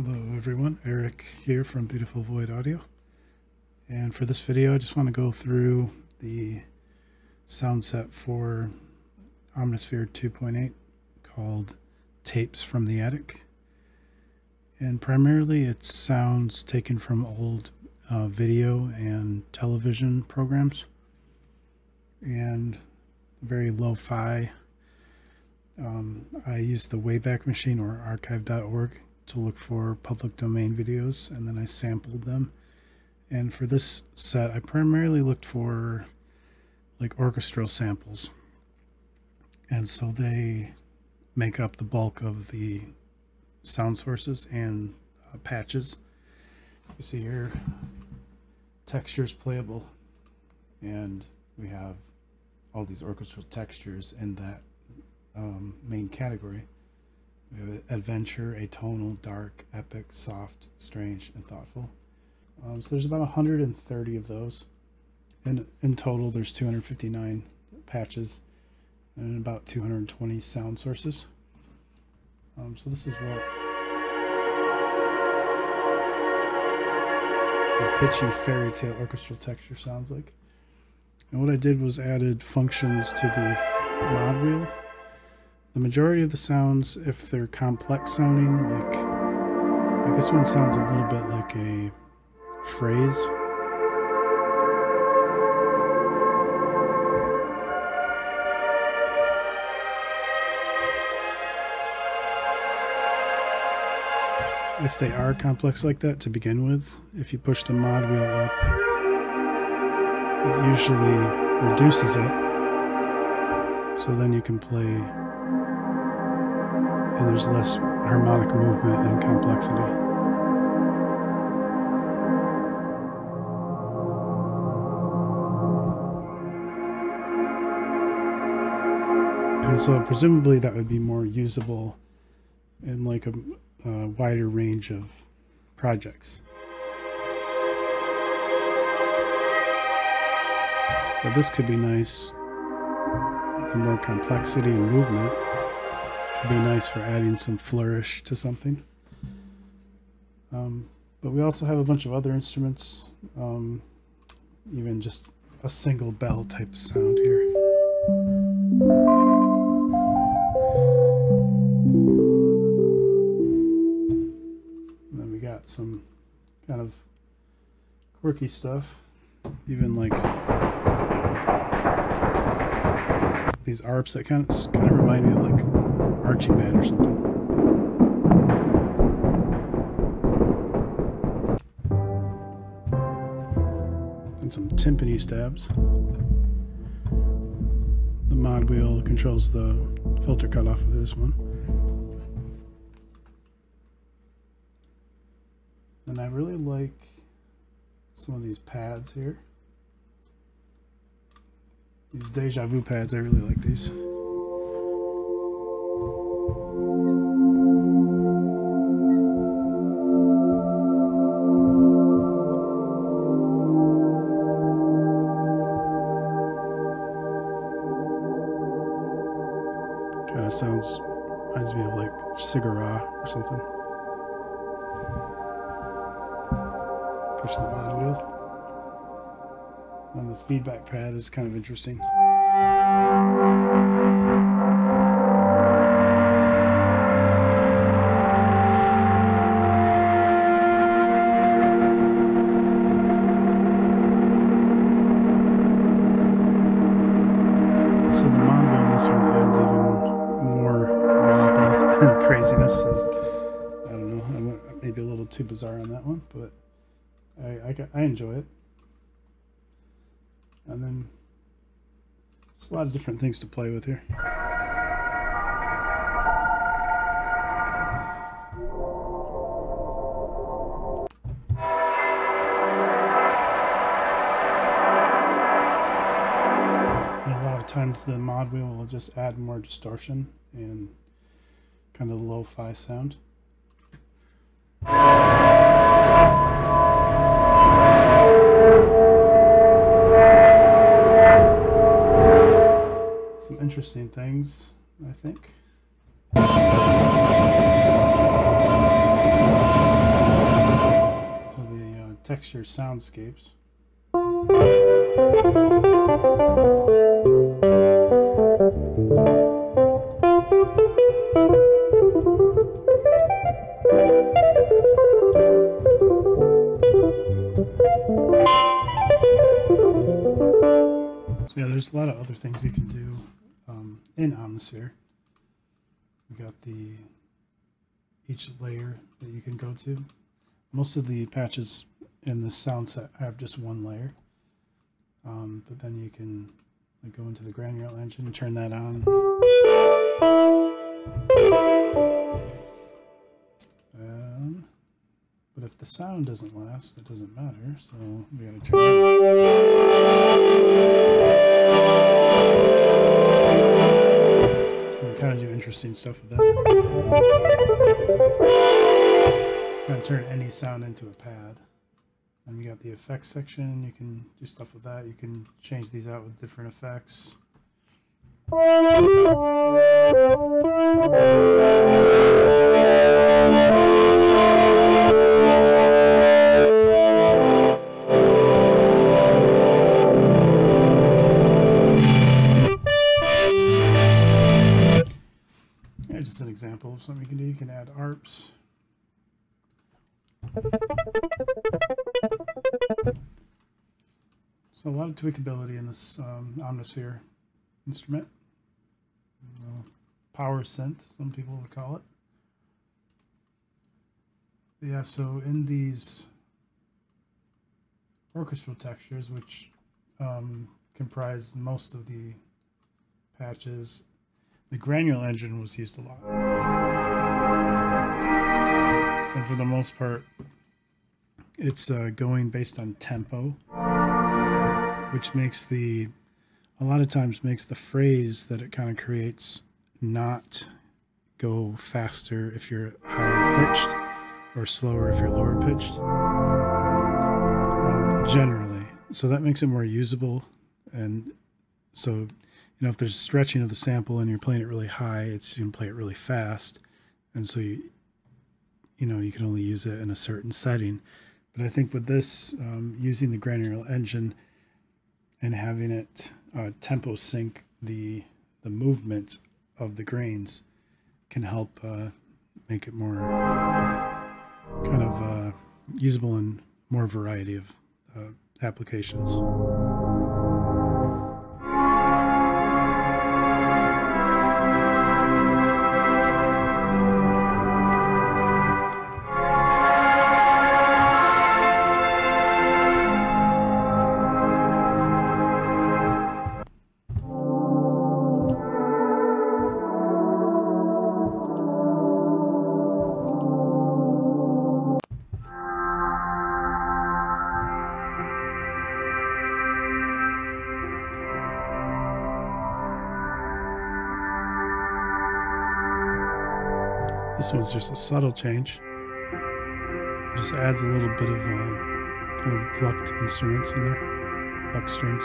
Hello everyone, Eric here from Beautiful Void Audio. And for this video I just want to go through the sound set for Omnisphere 2.8 called Tapes from the Attic. And primarily it's sounds taken from old uh, video and television programs and very lo-fi. Um, I use the Wayback Machine or archive.org to look for public domain videos and then I sampled them. And for this set, I primarily looked for like orchestral samples. And so they make up the bulk of the sound sources and uh, patches. You see here, textures playable, and we have all these orchestral textures in that um, main category. We have adventure, atonal, dark, epic, soft, strange, and thoughtful. Um, so there's about 130 of those. And in total, there's 259 patches and about 220 sound sources. Um, so this is what the pitchy fairy tale orchestral texture sounds like. And what I did was added functions to the mod wheel the majority of the sounds, if they're complex sounding, like, like this one sounds a little bit like a phrase. If they are complex like that to begin with, if you push the mod wheel up, it usually reduces it. So then you can play and there's less harmonic movement and complexity. And so presumably that would be more usable in like a, a wider range of projects. But this could be nice, the more complexity and movement. Could be nice for adding some flourish to something. Um, but we also have a bunch of other instruments, um, even just a single bell type of sound here. And then we got some kind of quirky stuff, even like these arps that kind of kind of remind me of like marching band or something. And some timpani stabs. The mod wheel controls the filter cutoff of this one. And I really like some of these pads here. These deja vu pads, I really like these. Kind of sounds, reminds me of like Cigarra or something. Push the mod wheel. And the feedback pad is kind of interesting. And. And I don't know, I'm maybe a little too bizarre on that one, but I, I, I enjoy it. And then there's a lot of different things to play with here. A lot of times the mod wheel will just add more distortion and kind of lo-fi sound. Some interesting things, I think. So the uh, texture soundscapes. Yeah, there's a lot of other things you can do um, in Omnisphere. We got the each layer that you can go to. Most of the patches in the sound set have just one layer. Um, but then you can like, go into the granular engine and turn that on. Um, but if the sound doesn't last, it doesn't matter. So we gotta turn interesting stuff with that. Kind of turn any sound into a pad. And we got the effects section. You can do stuff with that. You can change these out with different effects. Can add ARPs. So a lot of tweakability in this um, Omnisphere instrument. Uh, power synth, some people would call it. Yeah, so in these orchestral textures, which um, comprise most of the patches, the granular engine was used a lot. For the most part, it's uh, going based on tempo which makes the a lot of times makes the phrase that it kind of creates not go faster if you're higher pitched or slower if you're lower pitched um, generally. So that makes it more usable and so you know if there's stretching of the sample and you're playing it really high it's you can play it really fast. And so you you know you can only use it in a certain setting but i think with this um, using the granular engine and having it uh, tempo sync the the movement of the grains can help uh, make it more kind of uh, usable in more variety of uh, applications. This one's just a subtle change. It just adds a little bit of uh, kind of plucked instruments in there, plucked strings.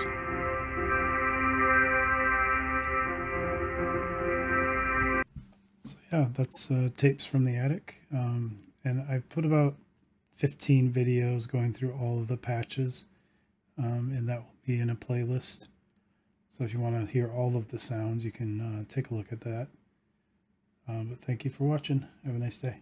So yeah, that's uh, tapes from the attic, um, and I've put about 15 videos going through all of the patches, um, and that will be in a playlist. So if you want to hear all of the sounds, you can uh, take a look at that. Um, but thank you for watching. Have a nice day.